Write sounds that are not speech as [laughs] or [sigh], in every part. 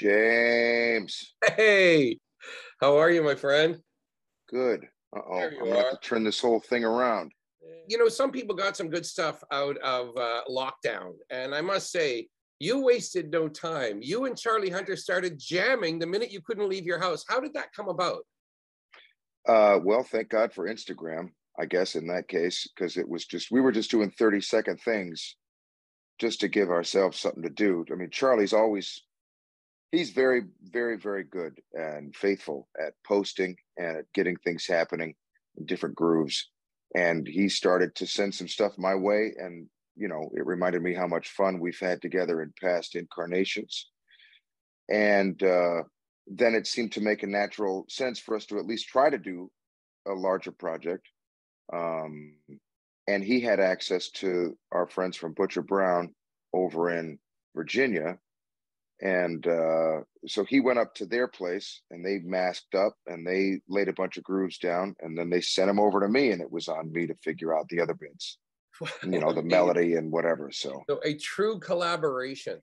James. Hey, how are you, my friend? Good. Uh oh. I'm gonna have to turn this whole thing around. You know, some people got some good stuff out of uh, lockdown. And I must say, you wasted no time. You and Charlie Hunter started jamming the minute you couldn't leave your house. How did that come about? Uh, well, thank God for Instagram, I guess, in that case, because it was just, we were just doing 30 second things just to give ourselves something to do. I mean, Charlie's always, he's very, very, very good and faithful at posting and at getting things happening in different grooves. And he started to send some stuff my way. And, you know, it reminded me how much fun we've had together in past incarnations. And uh, then it seemed to make a natural sense for us to at least try to do a larger project. Um, and he had access to our friends from Butcher Brown over in Virginia. And uh, so he went up to their place and they masked up and they laid a bunch of grooves down and then they sent them over to me and it was on me to figure out the other bits, you know, the [laughs] melody and whatever. So, So a true collaboration.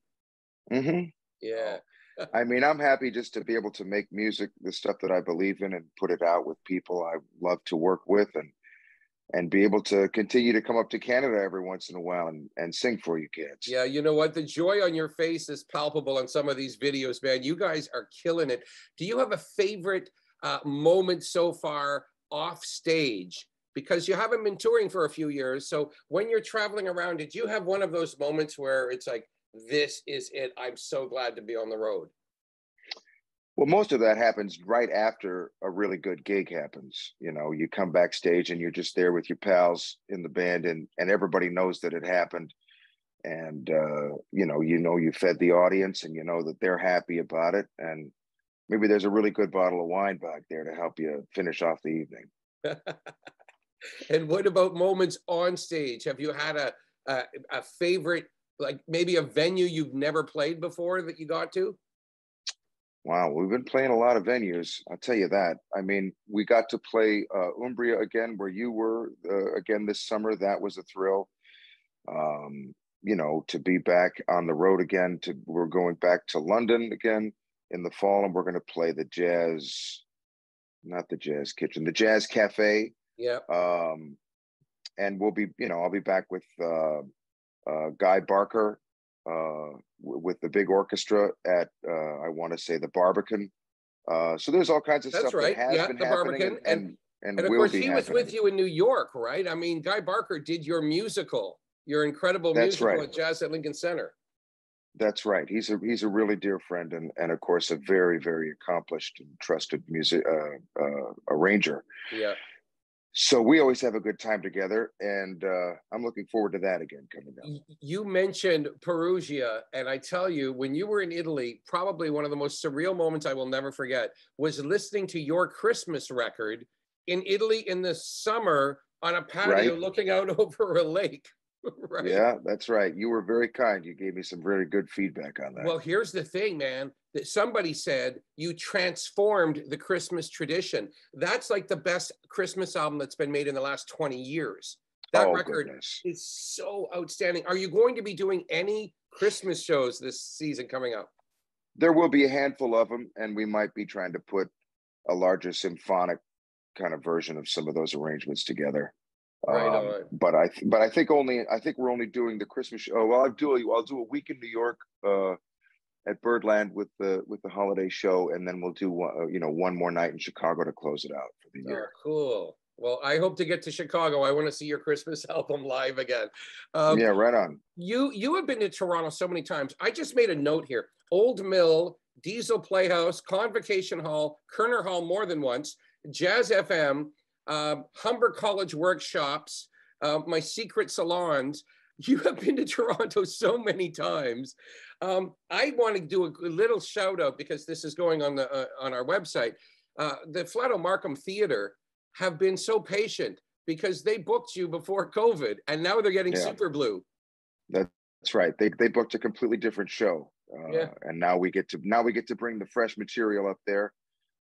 mhm. Yeah. [laughs] I mean, I'm happy just to be able to make music, the stuff that I believe in, and put it out with people I love to work with, and and be able to continue to come up to Canada every once in a while and and sing for you kids. Yeah, you know what? The joy on your face is palpable on some of these videos, man. You guys are killing it. Do you have a favorite uh, moment so far off stage? Because you haven't been touring for a few years. So when you're traveling around, did you have one of those moments where it's like, this is it? I'm so glad to be on the road. Well, most of that happens right after a really good gig happens. You know, you come backstage and you're just there with your pals in the band, and and everybody knows that it happened, and uh, you know, you know, you fed the audience, and you know that they're happy about it, and maybe there's a really good bottle of wine back there to help you finish off the evening. [laughs] and what about moments on stage? Have you had a, a a favorite, like maybe a venue you've never played before that you got to? Wow, we've been playing a lot of venues. I'll tell you that. I mean, we got to play uh, Umbria again, where you were uh, again this summer. That was a thrill. Um, you know, to be back on the road again. To we're going back to London again in the fall, and we're going to play the Jazz, not the Jazz Kitchen, the Jazz Cafe. Yeah. Um, and we'll be, you know, I'll be back with uh, uh, Guy Barker w- with the big orchestra at uh, I want to say the Barbican. Uh, so there's all kinds of That's stuff right. that has Yeah, been the happening Barbican. and and, and, And of course, he was with you in New York, right? I mean, Guy Barker did your musical, your incredible That's musical right. at Jazz at Lincoln Center. That's right. He's a he's a really dear friend and and of course a very very accomplished and trusted music uh, uh, arranger. Yeah. So we always have a good time together, and uh, I'm looking forward to that again coming up. You mentioned Perugia, and I tell you, when you were in Italy, probably one of the most surreal moments I will never forget was listening to your Christmas record in Italy in the summer on a patio Right. looking out [laughs] over a lake. [laughs] right. Yeah, that's right. You were very kind. You gave me some very good feedback on that. Well, here's the thing, man. That somebody said you transformed the Christmas tradition. That's like the best Christmas album that's been made in the last 20 years. That oh record goodness. is so outstanding. Are you going to be doing any Christmas shows this season coming up? There will be a handful of them, and we might be trying to put a larger symphonic kind of version of some of those arrangements together. Right Um, on. but I, th- but I think only, I think we're only doing the Christmas show. Well, I'll do, a, I'll do a week in New York uh, at Birdland with the with the holiday show, and then we'll do, one- uh, you know, one more night in Chicago to close it out for the Oh, year. cool. Well, I hope to get to Chicago. I want to see your Christmas [laughs] album live again. Um, yeah, right on. you you have been to Toronto so many times. I just made a note here. Old Mill, Diesel Playhouse, Convocation Hall, Koerner Hall more than once, Jazz FM, um, Humber College Workshops, uh, my secret salons. [laughs] You have been to Toronto so many times. Um, I want to do a little shout out because this is going on the uh, on our website. Uh, the Flato Markham Theater have been so patient because they booked you before COVID, and now they're getting Yeah. Super Blue. That's right. They they booked a completely different show, uh, Yeah. and now we get to now we get to bring the fresh material up there.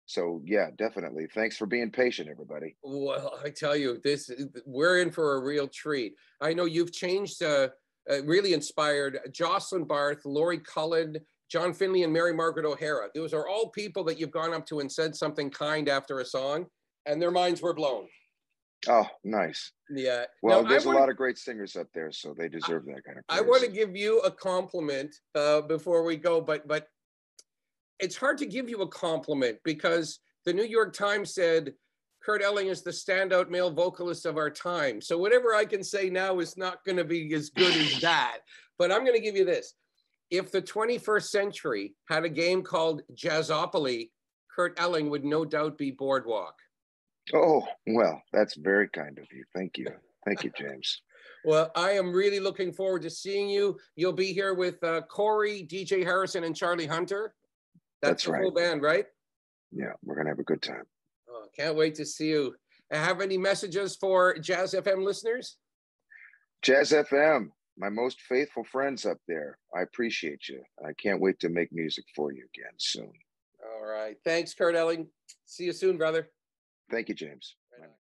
So yeah, definitely. Thanks for being patient, everybody. Well, I tell you, this we're in for a real treat. I know you've changed, uh, uh, really inspired Jocelyn Barth, Lori Cullen, John Finley and Mary Margaret O'Hara. Those are all people that you've gone up to and said something kind after a song, and their minds were blown. Oh, nice. Yeah. Well, Now, there's I a wanna- lot of great singers up there, so they deserve that kind of. I want to give you a compliment uh, before we go, but but it's hard to give you a compliment because the New York Times said Kurt Elling is the standout male vocalist of our time. So whatever I can say now is not going to be as good as [laughs] that. But I'm going to give you this: if the 21st century had a game called Jazzopoly, Kurt Elling would no doubt be Boardwalk. Oh well, that's very kind of you. Thank you, thank you, James. [laughs] Well, I am really looking forward to seeing you. You'll be here with uh, Corey, DJ Harrison, and Charlie Hunter. That's the right. full band, right? Yeah, we're gonna have a good time. Oh, can't wait to see you. Uh, Have any messages for Jazz FM listeners? Jazz FM, my most faithful friends up there. I appreciate you. I can't wait to make music for you again soon. All right. Thanks, Kurt Elling. See you soon, brother. Thank you, James. Right.